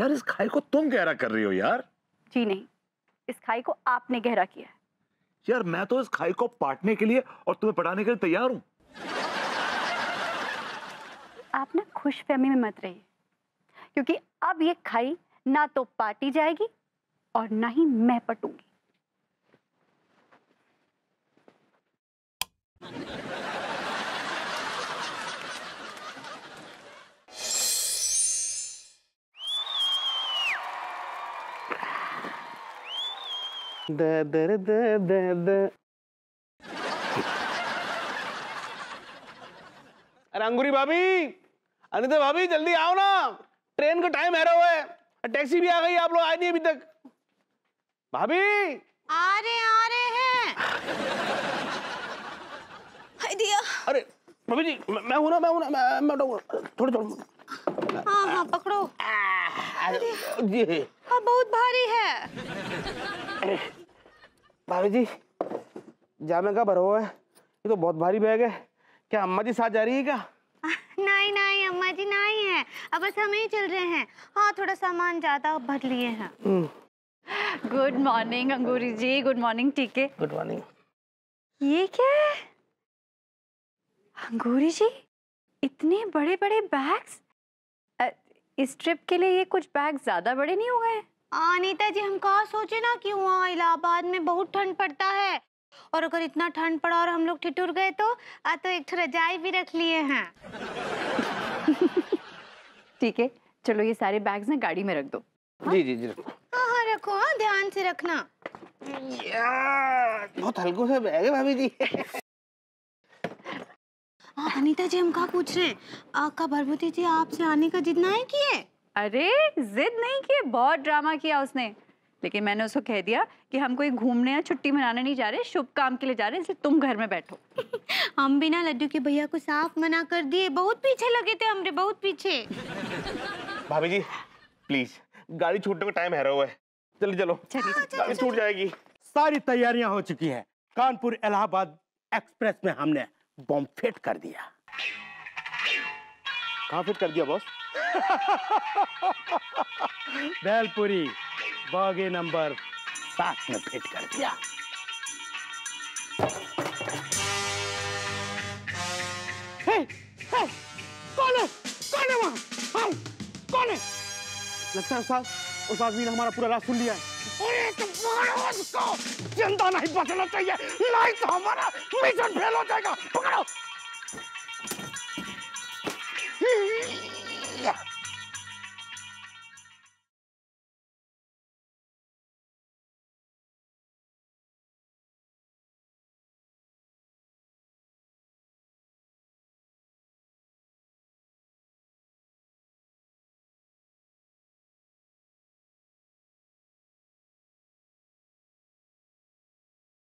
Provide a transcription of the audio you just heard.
यार इस खाई को तुम गहरा कर रही हो यार। जी नहीं इस खाई को आपने गहरा किया है। यार मैं तो इस खाई को पाटने के लिए और तुम्हें पढ़ाने के लिए तैयार हूँ। आप ना खुश फहमी में मत रहिए क्योंकि अब ये खाई ना तो पाटी जाएगी और ना ही मैं पटूँगी। द दर द द द अरे अंगूरी भाभी अनिता भाभी जल्दी आओ ना। ट्रेन का टाइम है रहा है टैक्सी भी आ गई आप लोग आए नहीं अभी तक। भाभी। आ रहे आ रहे हैं। दिया। अरे भाभी जी मैं मैं हूँ ना मैं हूँ ना मैं मैं। थोड़ा थोड़ा। हाँ हाँ पकड़ो। अरे जी। हाँ बहुत भारी है। भाभी जी जामे का भरो है। ये तो बहुत भारी बैग है। क्या अम्मा जी साथ जा रही है क्या? नहीं नहीं अम्मा जी नहीं है। अब बस हम ही चल रहे हैं। हाँ थोड़ा सामान ज़्यादा भर लिए हैं। Good morning Angoori ji. Good morning Tika. Good morning ये क्या है? अंगूरी जी इतने बड़े बड़े बैग्स इस ट्रिप के लिए ये कुछ बैग ज़्यादा बड़े नहीं हो गए? हैं? अनीता जी हम कहा सोचे ना कि वहाँ इलाहाबाद में बहुत ठंड पड़ता है। और अगर इतना ठंड पड़ा और हम लोग ठिठुर गए तो आ तो एक रजाई भी रख लिए हैं। ठीक है चलो ये सारे बैग्स ना गाड़ी में रख दो। हा? जी जी जी हाँ हाँ रखो हाँ ध्यान से रखना। यार बहुत हल्को सा बैग है भाभी जी। हाँ अनीता जी हम कहा पूछ रहे हैं? आका भरभूति जी आपसे आने का जितना है? किए अरे जिद नहीं की बहुत ड्रामा किया उसने। लेकिन मैंने उसको कह दिया कि हम कोई घूमने या छुट्टी मनाने नहीं जा रहे शुभ काम के लिए जा रहे हैं इसलिए तुम घर में बैठो। हम बिना लड्डू के भैया को साफ़ मना कर दिए बहुत पीछे लगे थे हमरे बहुत पीछे। भाभी जी प्लीज़ गाड़ी छूटने का टाइम है रहा है। जल्दी चलो। गाड़ी छूट जाएगी। सारी तैयारियाँ हो चुकी है। कानपुर इलाहाबाद एक्सप्रेस में हमने बॉम्ब फिट कर दिया। कहाँ फिट कर दिया बॉस? बैलपुरी बागे नंबर सात में फिट कर दिया। हे, हे, कौन है? कौन है वहाँ? कौन है? लगता है उस्ताद भी ने हमारा पूरा राज सुन लिया है। अरे तो मारो उसको ज़िंदा नहीं बचना चाहिए। नहीं तो हमारा मिशन फेल हो जाएगा। पकड़ो।